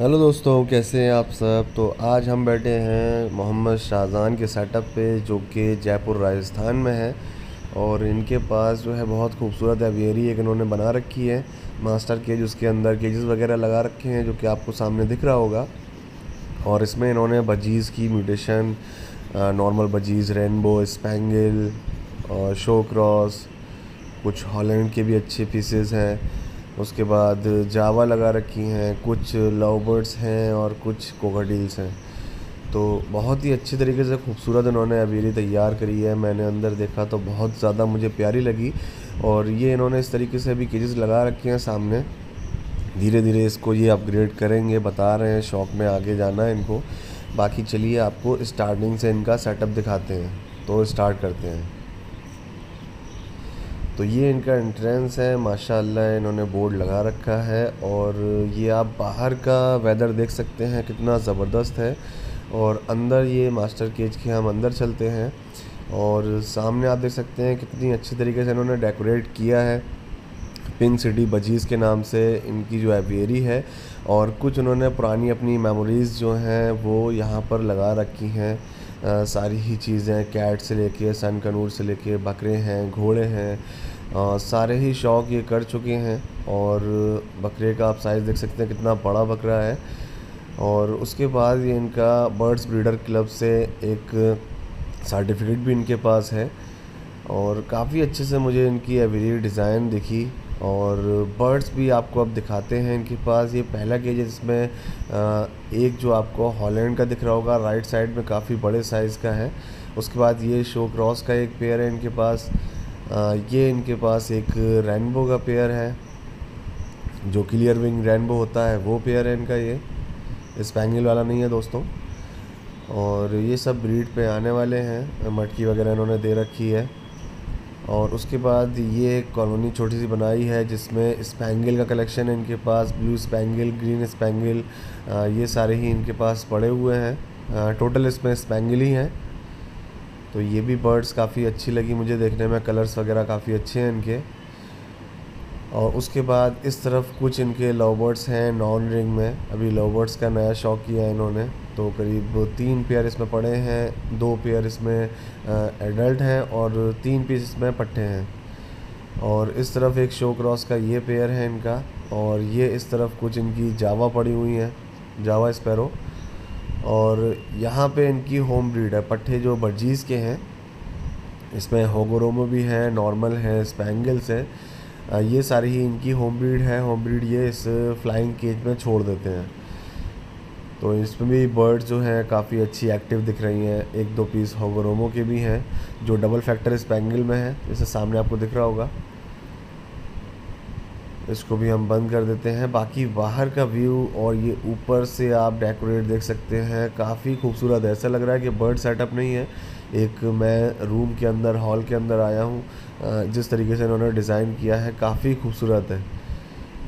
Hello दोस्तों, कैसे हैं आप सब? तो आज हम बैठे हैं मोहम्मद शाहजहान के सेटअप पे, जो कि जयपुर, राजस्थान में है। और इनके पास जो है बहुत खूबसूरत एवियरी एक इन्होंने बना रखी है। मास्टर केज उसके अंदर केजेस वगैरह लगा रखे हैं, जो कि आपको सामने दिख रहा होगा। और इसमें इन्होंने बजीज़ की mutation normal budgies rainbow spangle और शो क्रॉस कुछ हॉलैंड के भी अच्छे पीसेस हैं। उसके बाद जावा लगा रखी हैं, कुछ लव बर्ड्स हैं और कुछ कोकाडील्स हैं। तो बहुत ही अच्छे तरीके से खूबसूरत इन्होंने अबीरी तैयार करी है। मैंने अंदर देखा तो बहुत ज़्यादा मुझे प्यारी लगी और ये इन्होंने इस तरीके से अभी केजेस लगा रखे हैं सामने। धीरे धीरे इसको ये अपग्रेड करेंगे, बता रहे हैं शॉप में आगे जाना है इनको। बाकी चलिए आपको स्टार्टिंग से इनका सेटअप दिखाते हैं। तो स्टार्ट करते हैं। तो ये इनका एंट्रेंस है, माशाल्लाह इन्होंने बोर्ड लगा रखा है और ये आप बाहर का वेदर देख सकते हैं कितना ज़बरदस्त है और अंदर ये मास्टर केज के हम अंदर चलते हैं और सामने आप देख सकते हैं कितनी अच्छी तरीके से इन्होंने डेकोरेट किया है। पिंक सिटी बजीज़ के नाम से इनकी जो एवियरी है और कुछ उन्होंने पुरानी अपनी मेमोरीज़ जो हैं वो यहाँ पर लगा रखी हैं। सारी ही चीज़ें कैट से लेके सन कनूर से लेके बकरे हैं घोड़े हैं आ, सारे ही शौक़ ये कर चुके हैं और बकरे का आप साइज़ देख सकते हैं कितना बड़ा बकरा है। और उसके बाद ये इनका बर्ड्स ब्रीडर क्लब से एक सर्टिफिकेट भी इनके पास है और काफ़ी अच्छे से मुझे इनकी एवरी डिज़ाइन दिखी। और बर्ड्स भी आपको अब दिखाते हैं इनके पास। ये पहला केज है जिसमें एक जो आपको हॉलैंड का दिख रहा होगा राइट साइड में काफ़ी बड़े साइज़ का है। उसके बाद ये शो क्रॉस का एक पेयर है इनके पास। ये इनके पास एक रेनबो का पेयर है, जो क्लियर विंग रेनबो होता है, वो पेयर है इनका ये। स्पैंगल वाला नहीं है दोस्तों। और ये सब ब्रीड पे आने वाले हैं। मटकी वगैरह इन्होंने दे रखी है। और उसके बाद ये कॉलोनी छोटी सी बनाई है जिसमें स्पैंगल का कलेक्शन है इनके पास ब्लू स्पैंगल ग्रीन स्पैंगल ये सारे ही इनके पास पड़े हुए हैं। टोटल इसमें स्पैंगल ही हैं। तो ये भी बर्ड्स काफ़ी अच्छी लगी मुझे देखने में कलर्स वगैरह काफ़ी अच्छे हैं इनके। और उसके बाद इस तरफ़ कुछ इनके लव बर्ड्स हैं नॉन रिंग में। अभी लव बर्ड्स का नया शौक किया है इन्होंने। तो करीब तीन पेयर इसमें पड़े हैं, दो पेयर इसमें एडल्ट हैं और तीन पीस इसमें पट्टे हैं। और इस तरफ़ एक शो क्रॉस का ये पेयर है इनका और ये इस तरफ़ कुछ इनकी जावा पड़ी हुई हैं जावा स्पैरो और यहाँ पे इनकी होम ब्रीड है, पट्टे जो बर्जीज़ के हैं। इसमें होगोरोमो भी हैं नॉर्मल हैं स्पैंगल्स हैं। ये सारी ही इनकी होम ब्रीड है होम ब्रीड ये इस फ्लाइंग केज में छोड़ देते हैं। तो इसमें भी बर्ड्स जो हैं काफ़ी अच्छी एक्टिव दिख रही हैं। एक दो पीस होगरोमो के भी हैं, जो डबल फैक्टर स्पेंगल में है। जैसे सामने आपको दिख रहा होगा। इसको भी हम बंद कर देते हैं। बाकी बाहर का व्यू और ये ऊपर से आप डेकोरेट देख सकते हैं। काफ़ी खूबसूरत ऐसा लग रहा है कि बर्ड सेटअप नहीं है। एक मैं रूम के अंदर हॉल के अंदर आया हूँ। जिस तरीके से इन्होंने डिज़ाइन किया है, काफ़ी खूबसूरत है।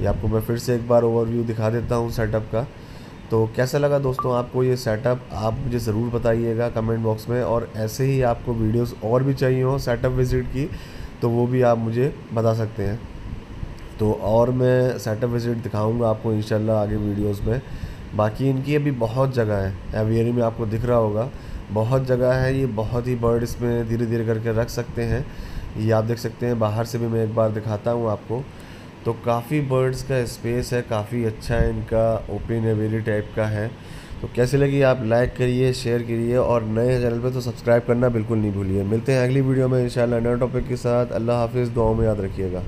ये आपको मैं फिर से एक बार ओवरव्यू दिखा देता हूँ सेटअप का। तो कैसा लगा दोस्तों आपको ये सेटअप आप मुझे ज़रूर बताइएगा कमेंट बॉक्स में और ऐसे ही आपको वीडियोस और भी चाहिए हो सेटअप विज़िट की तो वो भी आप मुझे बता सकते हैं। तो और मैं सेटअप विज़िट दिखाऊँगा आपको इंशाल्लाह आगे वीडियोस में। बाकी इनकी अभी बहुत जगह है। एवियरी में आपको दिख रहा होगा। बहुत जगह है ये, बहुत ही बर्ड इसमें धीरे धीरे करके रख सकते हैं। ये आप देख सकते हैं, बाहर से भी मैं एक बार दिखाता हूँ आपको। तो काफ़ी बर्ड्स का स्पेस है, काफ़ी अच्छा है, इनका ओपन एवेली टाइप का है। तो कैसे लगी आप लाइक करिए शेयर करिए और नए चैनल पे तो सब्सक्राइब करना बिल्कुल नहीं भूलिए। मिलते हैं अगली वीडियो में, इंशाल्लाह नए टॉपिक के साथ। अल्लाह हाफिज़, दुआओं में याद रखिएगा।